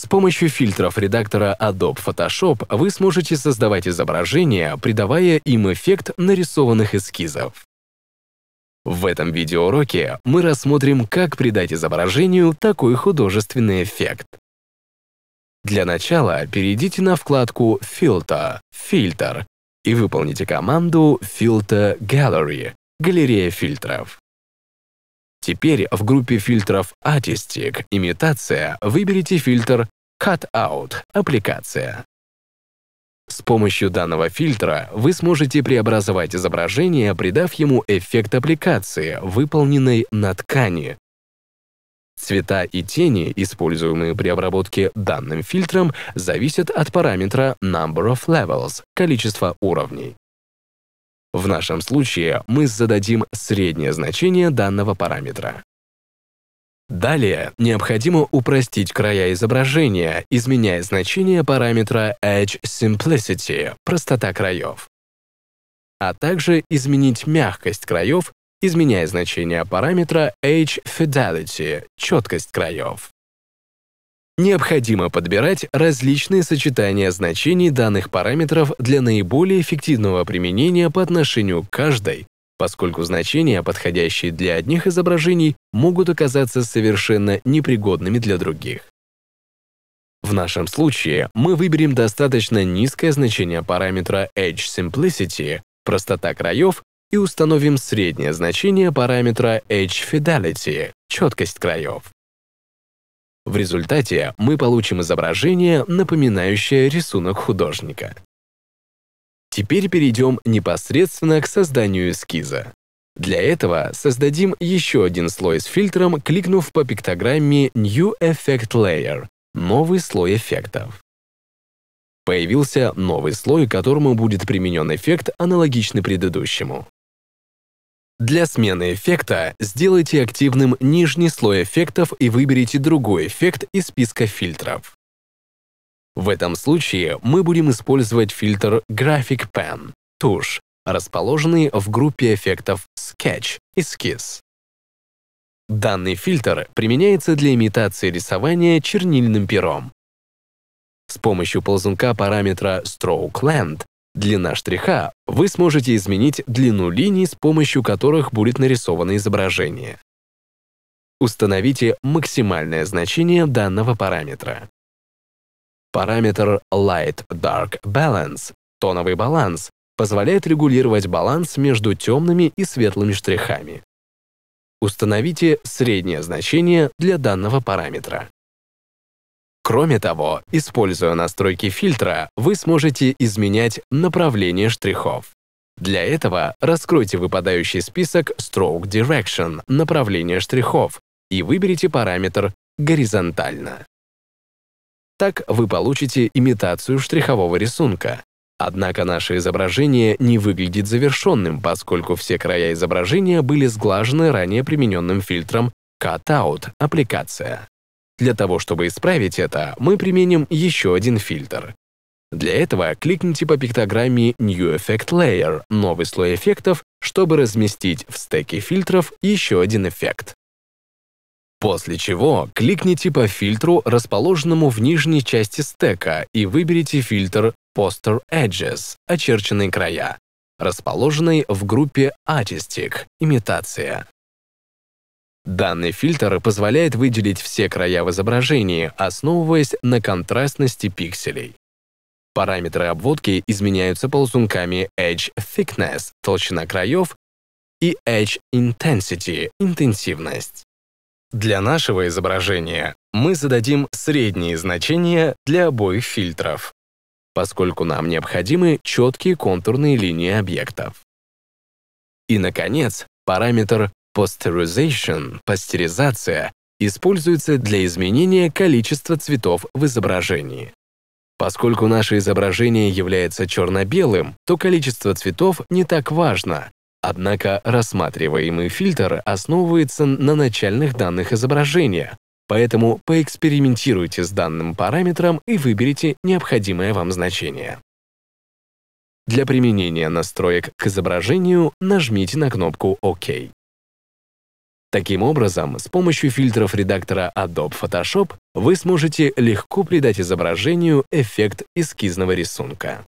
С помощью фильтров редактора Adobe Photoshop вы сможете создавать изображения, придавая им эффект нарисованных эскизов. В этом видеоуроке мы рассмотрим, как придать изображению такой художественный эффект. Для начала перейдите на вкладку «Filter» — «Фильтр» и выполните команду «Filter Gallery» — «Галерея фильтров». Теперь в группе фильтров Artistic — «Имитация» выберите фильтр Cutout — «Аппликация». С помощью данного фильтра вы сможете преобразовать изображение, придав ему эффект аппликации, выполненной на ткани. Цвета и тени, используемые при обработке данным фильтром, зависят от параметра Number of Levels — количество уровней. В нашем случае мы зададим среднее значение данного параметра. Далее необходимо упростить края изображения, изменяя значение параметра Edge Simplicity – простота краев. А также изменить мягкость краев, изменяя значение параметра Edge Fidelity – четкость краев. Необходимо подбирать различные сочетания значений данных параметров для наиболее эффективного применения по отношению к каждой, поскольку значения, подходящие для одних изображений, могут оказаться совершенно непригодными для других. В нашем случае мы выберем достаточно низкое значение параметра Edge Simplicity, простота краев, и установим среднее значение параметра Edge Fidelity, четкость краев. В результате мы получим изображение, напоминающее рисунок художника. Теперь перейдем непосредственно к созданию эскиза. Для этого создадим еще один слой с фильтром, кликнув по пиктограмме New Effect Layer — новый слой эффектов. Появился новый слой, которому будет применен эффект, аналогичный предыдущему. Для смены эффекта сделайте активным нижний слой эффектов и выберите другой эффект из списка фильтров. В этом случае мы будем использовать фильтр Graphic Pen, тушь, расположенный в группе эффектов Sketch, эскиз. Данный фильтр применяется для имитации рисования чернильным пером. С помощью ползунка параметра Stroke Length длина штриха вы сможете изменить длину линий, с помощью которых будет нарисовано изображение. Установите максимальное значение данного параметра. Параметр Light-Dark Balance, тоновый баланс, позволяет регулировать баланс между темными и светлыми штрихами. Установите среднее значение для данного параметра. Кроме того, используя настройки фильтра, вы сможете изменять направление штрихов. Для этого раскройте выпадающий список Stroke Direction, направление штрихов, и выберите параметр «Горизонтально». Так вы получите имитацию штрихового рисунка. Однако наше изображение не выглядит завершенным, поскольку все края изображения были сглажены ранее примененным фильтром Cutout — аппликация. Для того, чтобы исправить это, мы применим еще один фильтр. Для этого кликните по пиктограмме New Effect Layer, новый слой эффектов, чтобы разместить в стеке фильтров еще один эффект. После чего кликните по фильтру, расположенному в нижней части стека, и выберите фильтр Poster Edges — очерченные края, расположенный в группе Artistic — имитация. Данный фильтр позволяет выделить все края в изображении, основываясь на контрастности пикселей. Параметры обводки изменяются ползунками Edge Thickness — толщина краев и Edge Intensity — интенсивность. Для нашего изображения мы зададим средние значения для обоих фильтров, поскольку нам необходимы четкие контурные линии объектов. И, наконец, параметр Posterization, пастеризация, используется для изменения количества цветов в изображении. Поскольку наше изображение является черно-белым, то количество цветов не так важно, Однако рассматриваемый фильтр основывается на начальных данных изображения, поэтому поэкспериментируйте с данным параметром и выберите необходимое вам значение. Для применения настроек к изображению нажмите на кнопку «Ок». Таким образом, с помощью фильтров редактора Adobe Photoshop вы сможете легко придать изображению эффект эскизного рисунка.